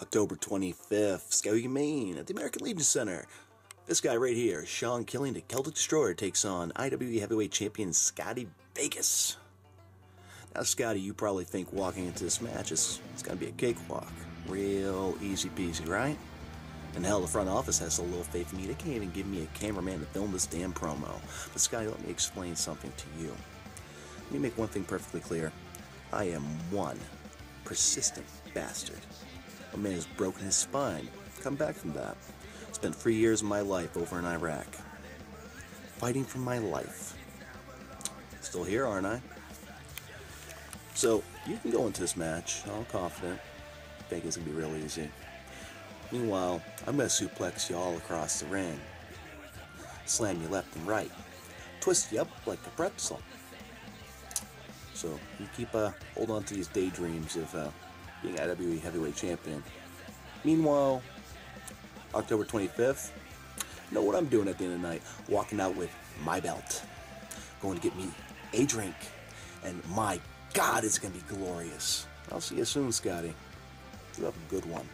October 25th, Skowhegan, Maine at the American Legion Center. This guy right here, Sean Killian, the Celtic Destroyer, takes on IWE Heavyweight Champion Scotty Vegas. Now, Scotty, you probably think walking into this match is it's going to be a cakewalk. Real easy peasy, right? And hell, the front office has a little faith in me. They can't even give me a cameraman to film this damn promo. But Scotty, let me explain something to you. Let me make one thing perfectly clear. I am one persistent bastard. A man has broken his spine. Come back from that. Spent three years of my life over in Iraq. Fighting for my life. Still here, aren't I? So, you can go into this match, all confident. Think it's gonna be real easy. Meanwhile, I'm gonna suplex you all across the ring. Slam you left and right. Twist you up like a pretzel. So you keep uh, hold on to these daydreams of uh, being IWE Heavyweight Champion. Meanwhile, October 25th, know what I'm doing at the end of the night? Walking out with my belt. Going to get me a drink. And my God, it's going to be glorious. I'll see you soon, Scotty. You have a good one.